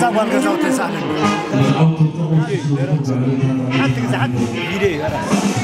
싸관 가서 어떻게 싸는 거야? 한 등산 이래 알았어.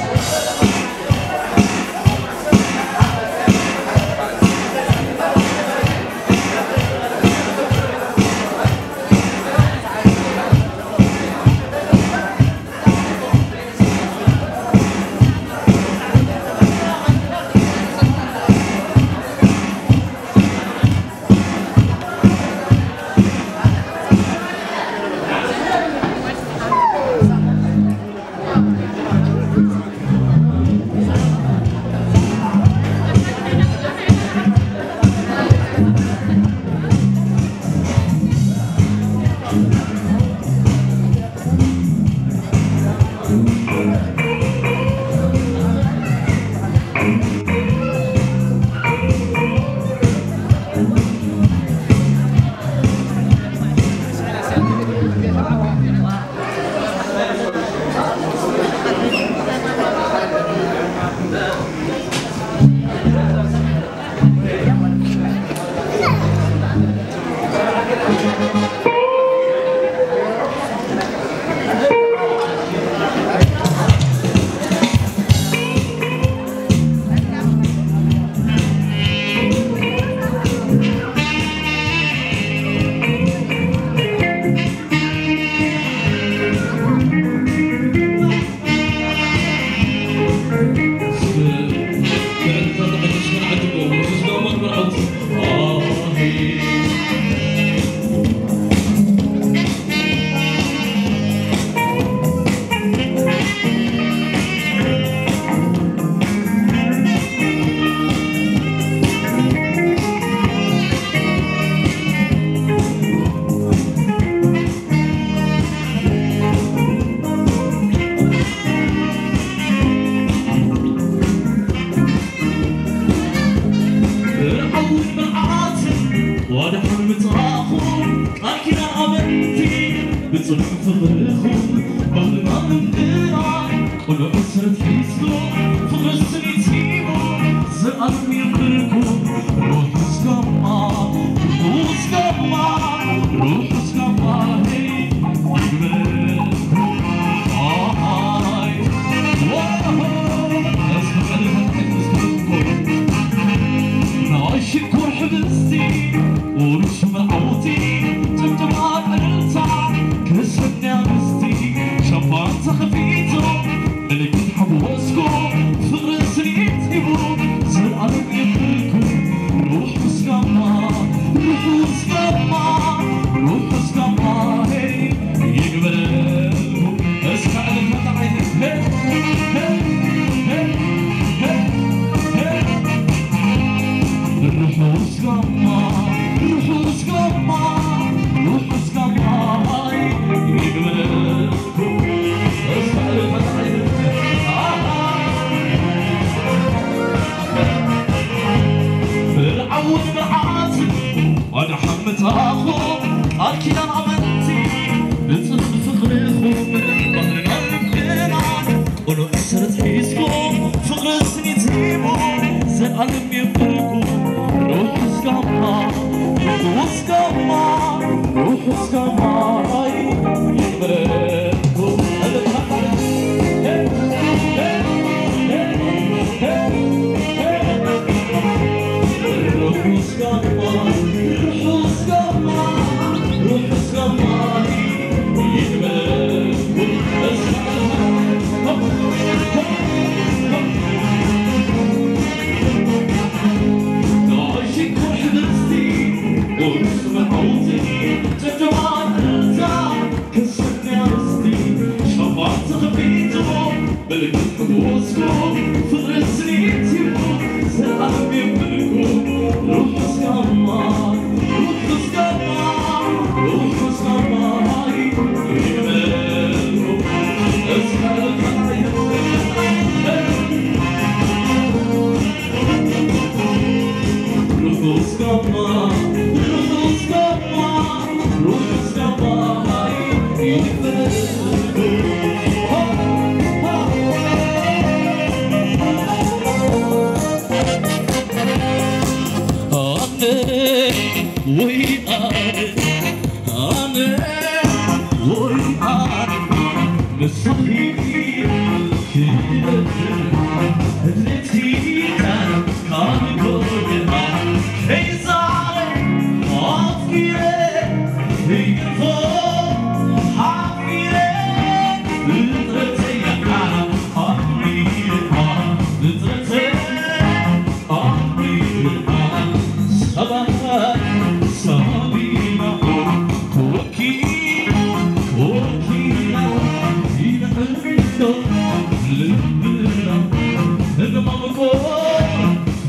واضح انه متراخون أكيد ابد فيه بتصرف الخون It's gone for.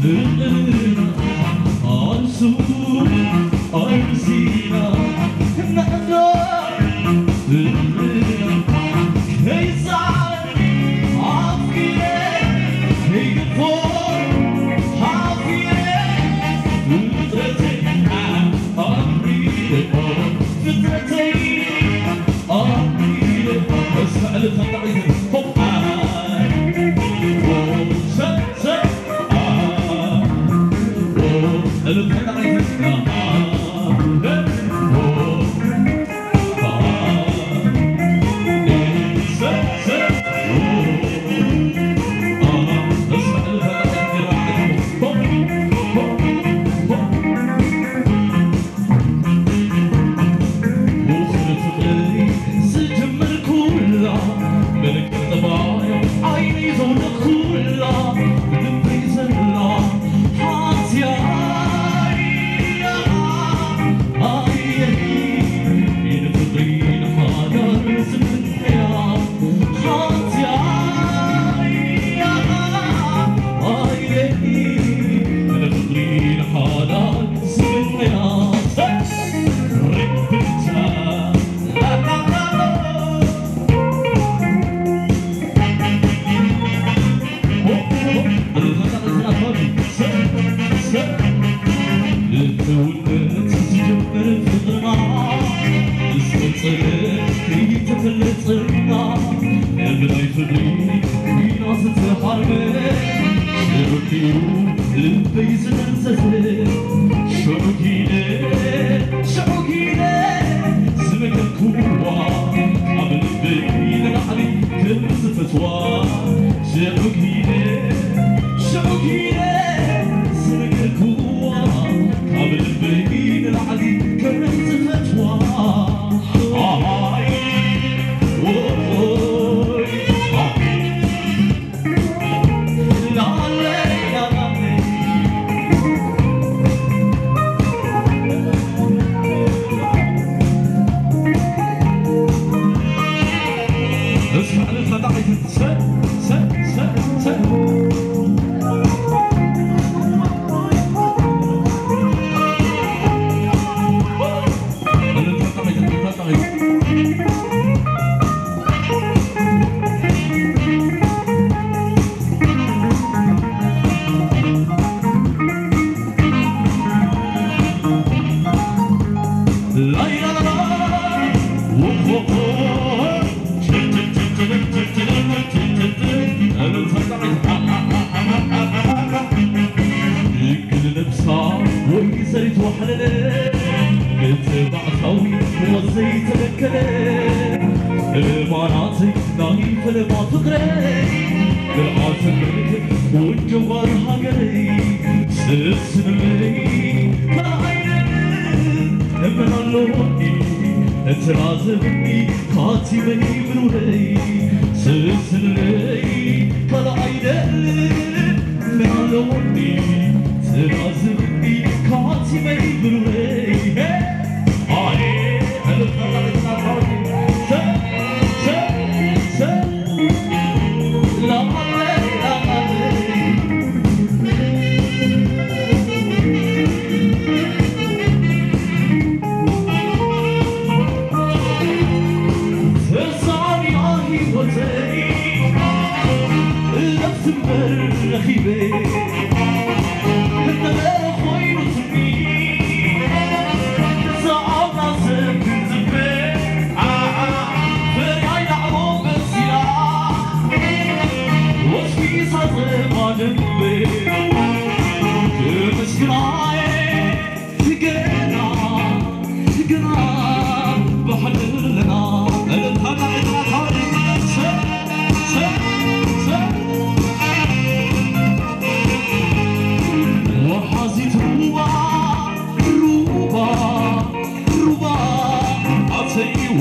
Mm-hmm.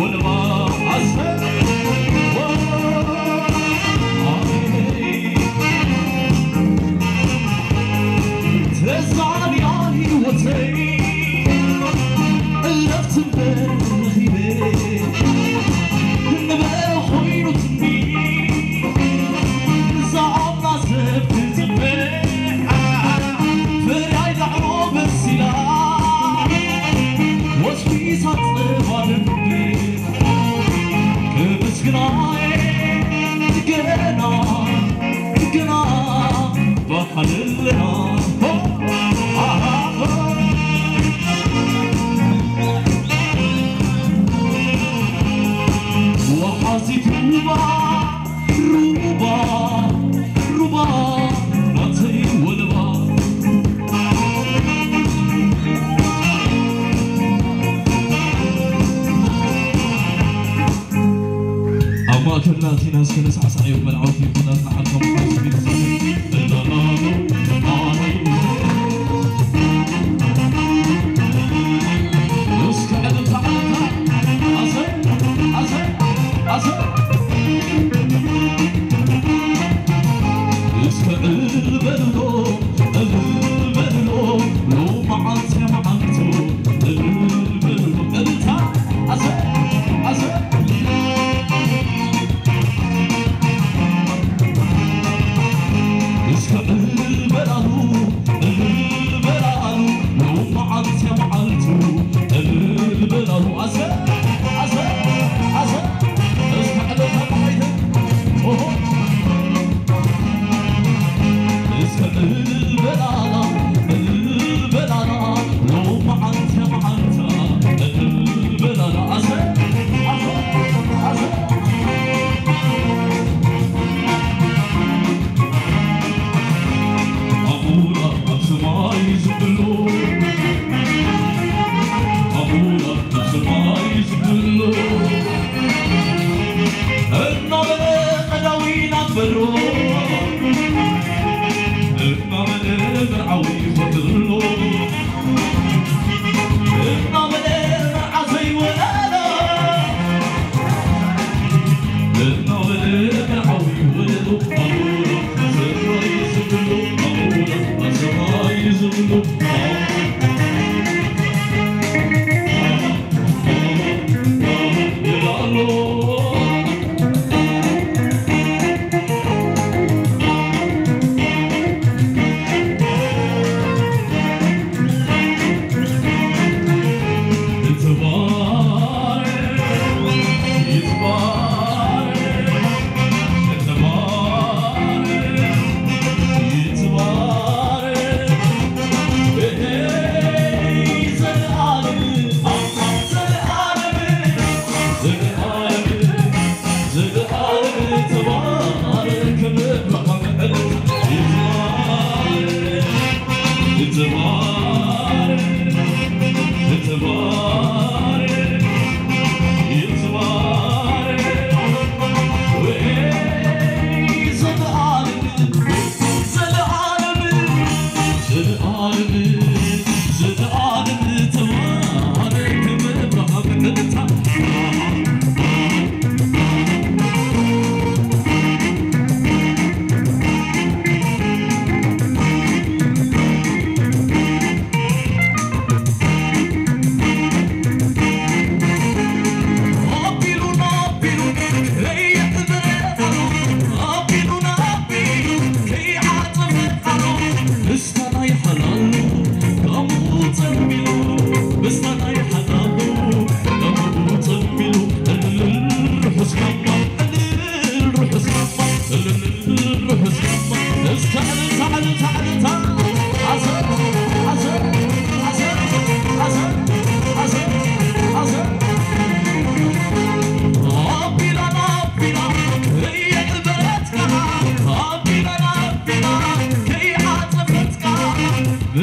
Boulevard. together chorou.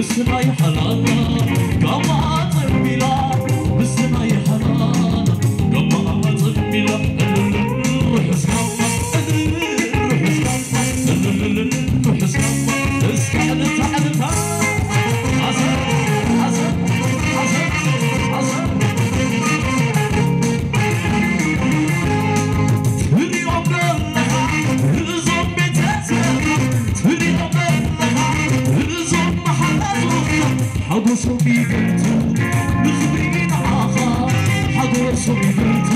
Kısmay halala حضر صبي بنت نخبرين آخر حضر صبي بنت